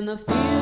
in the field